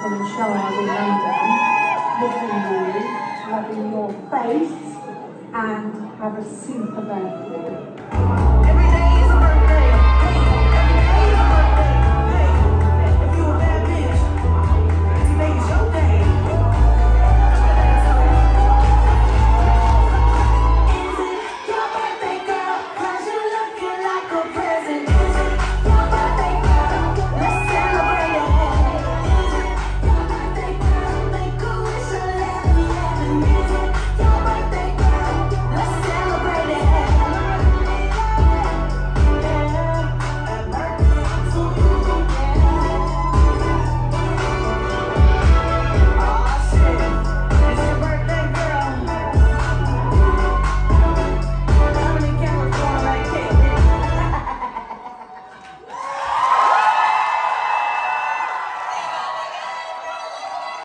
From the Shard in London, looking at you, loving your face, and have a super day.